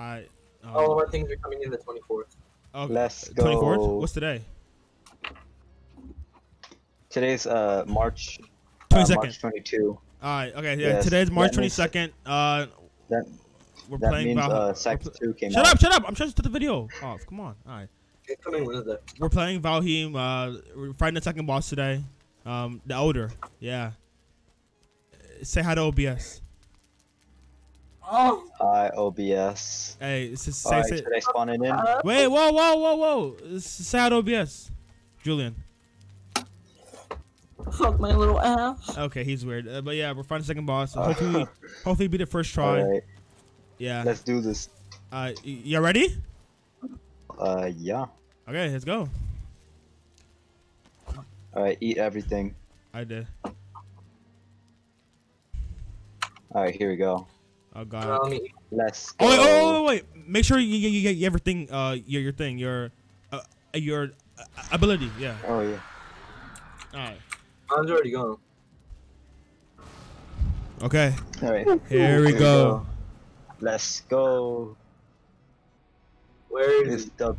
I. Um, All of our things are coming in the 24th. okay. Let's go. 24th? What's today? Today's uh March. Uh, 22nd. March 22. All right. Okay. Yeah. Yes, Today's March that means- 22nd. Uh, That we're that playing means Valheim. uh we're pl- 2 came Shut out. up! Shut up! I'm trying to start the video off. Come on. All right. Coming Wednesday. We're playing Valheim. Uh, we're fighting the second boss today. Um, the Elder. Yeah. Uh, Say hi to OBS. Oh, Hi OBS. Hey, it's just say, Alright, say, should I spawn it in? wait, whoa, whoa, whoa, whoa. S- Say OBS. Julian. fuck my little ass. Okay, he's weird. Uh, but yeah, we're fighting the second boss. Hopefully, hopefully beat it first try. Alright, Yeah. let's do this. Uh, y- you ready? Uh, yeah. Okay, let's go. Alright, eat everything. I did. Alright, here we go. Oh god. Uh, let me- Let's go. Oh wait, oh, wait, wait, wait. Make sure you, you, you get everything. Uh, your your thing, your, uh, your uh, ability. Yeah. Oh, yeah. All right. Mine's already gone. Okay. Alright. Here we go. Let's go. Where is It's the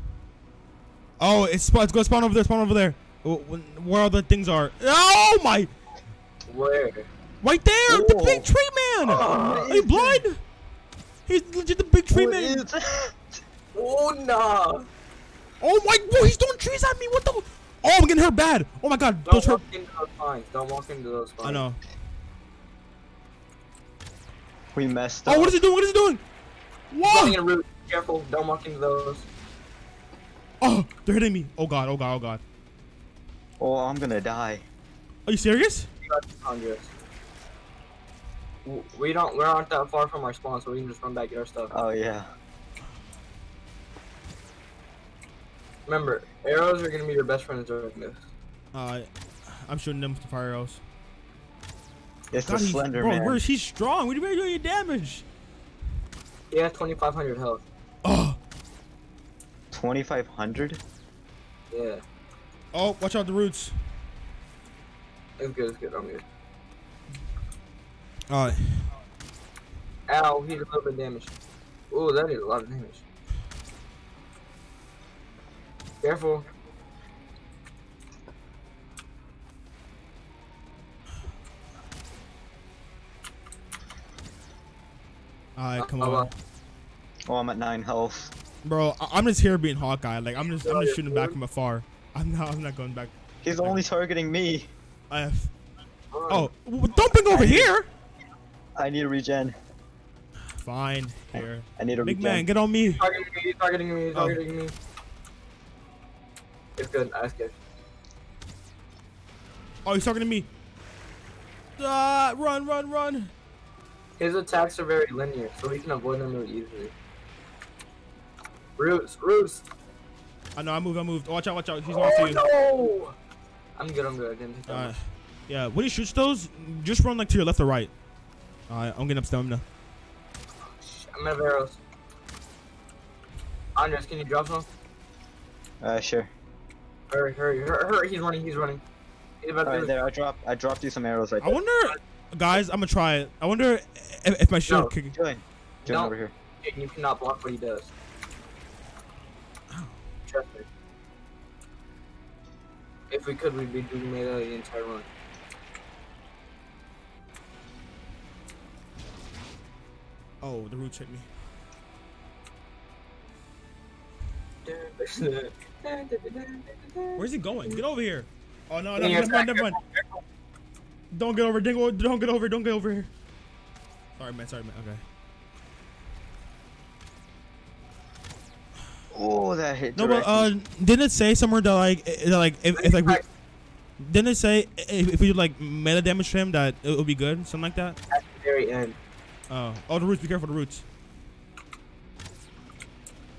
Oh, it's spawn. It's go spawn over there. Spawn over there. Wh- wh- Where all the things are. Oh my! Where? Right there, the big tree man. Ah. Oh, Are you blind? He's legit the big tree What man. oh nah. Oh my! Whoa, he's throwing trees at me. What the? Oh, I'm getting hurt bad. Oh my god, Don't those hurt. walk into those pines. Don't walk into those pines. I know. we messed up. Oh, what is he doing? What is he doing? Running Whoa! a route. Careful. Don't walk into those. Oh, they're hitting me. Oh god. Oh god. Oh god. Oh, I'm gonna die. Are you serious? We don't. We aren't that far from our spawn, so we can just run back get our stuff. Oh, yeah. Remember, arrows are gonna be your best friends during this. Uh, I'm shooting them with the fire arrows. It's God, the Slender bro, Man. where is he strong? We didn't do any damage. He has 2,500 health. Oh, 2500? Yeah, oh, watch out the roots. it's good. It's good. I'm good. All right. Ow, he did a little bit of damage. Ooh, that did a lot of damage. Careful. All right, come Uh, on, Oh, I'm at 9 health. bro. I- I'm just here being Hawkeye. Like I'm just, I'm just shooting back from afar. I'm not, I'm not going back. He's only targeting me. I have. Oh, w- don't bring over here. I need a regen. Fine. Here, I need a big regen. man, get on me. targeting me, he's targeting me, he's Oh. targeting me. It's good. That's good. Oh, he's talking to me. Ah, run, run, run. His attacks are very linear, so we can avoid them really easily. Roots, roots. I know. I moved. I moved. Watch out. Watch out. He's off Oh, you. no! I'm good. I'm good. I didn't take that Alright. much. Yeah. When he shoots those, just run like to your left or right. Alright. I'm getting up stamina. I'm out of arrows. Andres, can you drop some? Uh, sure. Hurry, hurry, hurry, hurry. He's running. He's running. He's about to Alright, do there. I dropped. I dropped you some arrows. Right I wonder, guys. I'm gonna try it. I wonder if, if my shield No. can. Join. Join No. over here. it. You cannot block what he does. Trust me. If we could, we'd be doing melee the entire run. Oh, the roots hit me. Where's he going? Get over here. Oh no, no, never mind, never mind. Don't get over. Don't. Don't get over. Don't get over here. Sorry, man. Sorry, man. Okay. Oh, that hit. No, but uh, didn't it say somewhere that like, that, like if, if like we, didn't it say if, if we like melee damage him that it would be good, something like that? At the very end. Oh, oh, the roots. Be careful, the roots.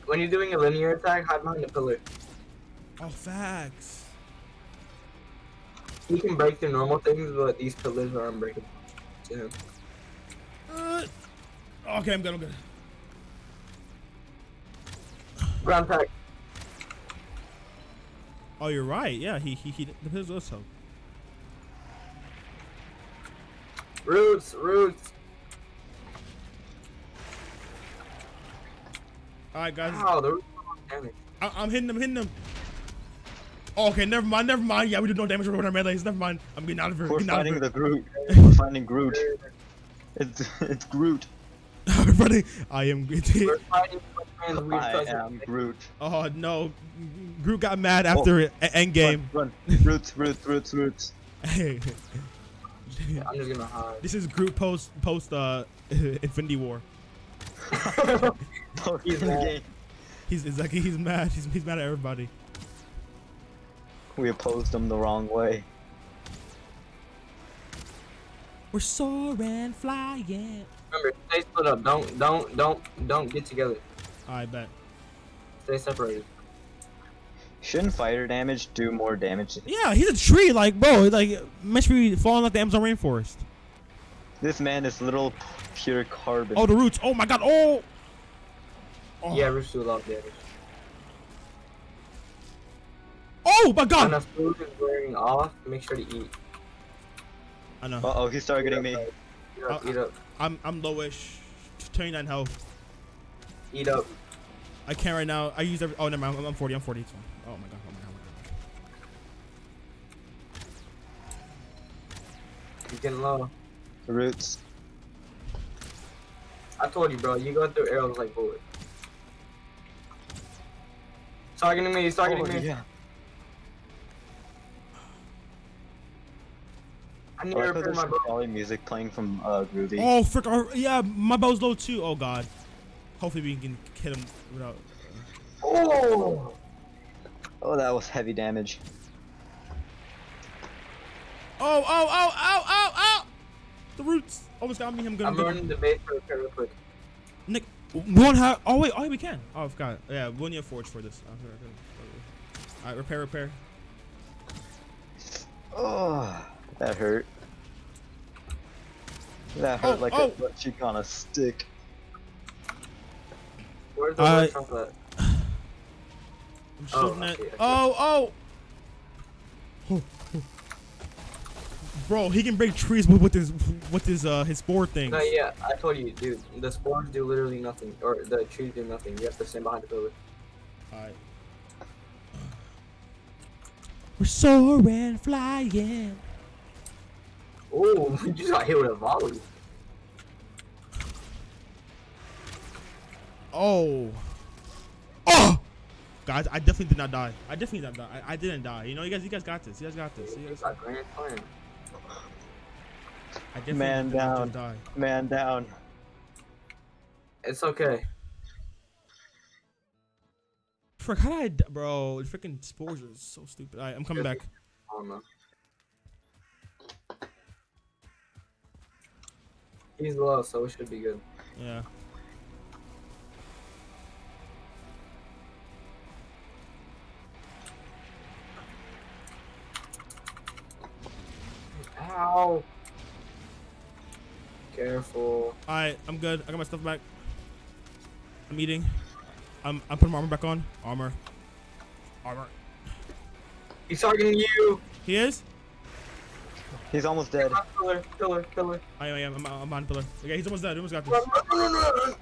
When you're doing a linear attack, hide behind the pillar. Oh, facts. He can break the normal things, but these pillars are unbreakable him. Uh, okay, I'm good. I'm good. Ground attack. Oh, you're right. Yeah, he he he. The pills also. Roots, roots. All right, guys. Wow, the roof damage. I- I'm hitting them, hitting them. Oh, okay, never mind, never mind. Yeah, we did no damage with our melees. Never mind. I'm getting out of here. We're getting out of finding here. the Groot. We're finding Groot. It's it's Groot. I'm running. I am. We're fighting my friend's weird I am Groot. oh no, Groot got mad after it. E- end game. Run, run. Roots, roots, roots, roots. I'm just gonna hide. this is Groot post post uh Infinity War. He's In the mad. game. He's it's like he's mad. He's, he's mad at everybody. We opposed him the wrong way. We're soaring, flying. Remember, stay split up. Don't, don't, don't, don't get together. I bet. Stay separated. Shouldn't fighter damage do more damage? Yeah, he's a tree. Like, bro, like meant to be falling like the Amazon rainforest. This man is little pure carbon. Oh, the roots. Oh my god. Oh. Oh. Yeah, Roots do a lot of damage. Oh my god! When god. the food is wearing off, make sure to eat. I know. Uh oh, he's targeting me. Eat up, Uh, eat up, I'm I'm lowish. 29 health. eat up. I can't right now. I use every. Oh, never mind. I'm, I'm 40. I'm 40. It's fine. Oh my god. Oh my god. Oh You're getting low. Roots. I told you, bro. You go through arrows like bullets. Targeting me. He's targeting Oh, me. yeah. I need Oh, to I thought repair there's my bow. Music playing from uh, Groovy. Oh frick. Oh, yeah, my bow's low too. Oh god. Hopefully we can hit him without. Oh! Oh, that was heavy damage. Oh oh oh oh oh oh. The roots almost got me. I'm gonna. I'm go- running the base for repair real quick. Nick, we won't have. Oh wait, oh we can. Oh, I forgot. Yeah, we'll need a forge for this. All right, repair, repair. Oh, that hurt. That hurt Oh, like oh. a butt cheek on a stick. Where's the I- workshop oh, at? I'm Oh, shooting I it. see, Oh, oh. Bro, he can break trees with, with his with his uh his spore thing. No, yeah, I told you, dude. The spores do literally nothing, or the trees do nothing. You have to stand behind the pillar. Alright. We're soaring, flying. Oh, you just got hit with a volley. Oh. Oh. Guys, I definitely did not die. I definitely did not die. I, I didn't die. You know, you guys, you guys got this. You guys got this. You guys, got grand slam. I definitely Man did not down. die. Man down. It's okay. Frick, how did I, d- bro? The freaking spores are so stupid. Alright, I'm coming back. I don't know. He's low, so we should be good. Yeah. Ow! Careful. Alright, I'm good. I got my stuff back. I'm eating. I'm I'm putting my armor back on. Armor. Armor. He's targeting you! He is? He's almost dead. Pillar, pillar, pillar. I am, I am. I'm, I'm on pillar. Okay, he's almost dead. Almost got this. Run, run, run, run, run.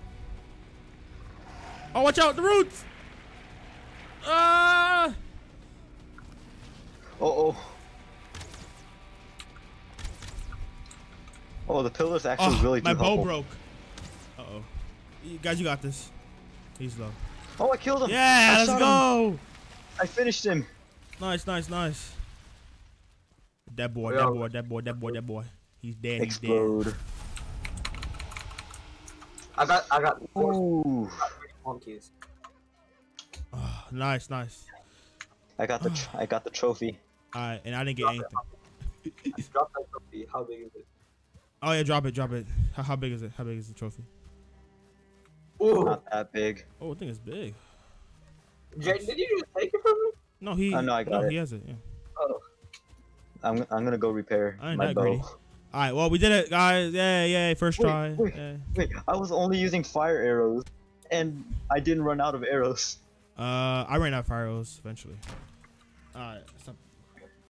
Oh, watch out! The roots! Ah! Oh oh. Oh, the pillars actually Oh, really do my bow helpful. broke. Uh oh. You guys, you got this. He's low. Oh, I killed him. Yeah, I let's shot go! I finished him. Nice, nice, nice. That boy, that boy, that boy, that boy, that boy. He's dead. He's dead. Explode. I got, I got Ooh. monkeys. Oh, nice, nice. I got the I got the trophy. Alright, and I didn't get anything. Drop that trophy. How big is it? Oh yeah, drop it, drop it. How, how big is it? How big is the trophy? Ooh! Not that big. Oh, I think it's big. Jay, did you just take it from me? No, he. Oh, no, I got no, it. he has it. Yeah. Oh. I'm I'm gonna go repair I ain't my bow. greedy. All right, well we did it, guys. Yeah, yeah, first Wait, try. wait. Yeah. Wait, I was only using fire arrows, and I didn't run out of arrows. Uh, I ran out of fire arrows eventually. All right, stop.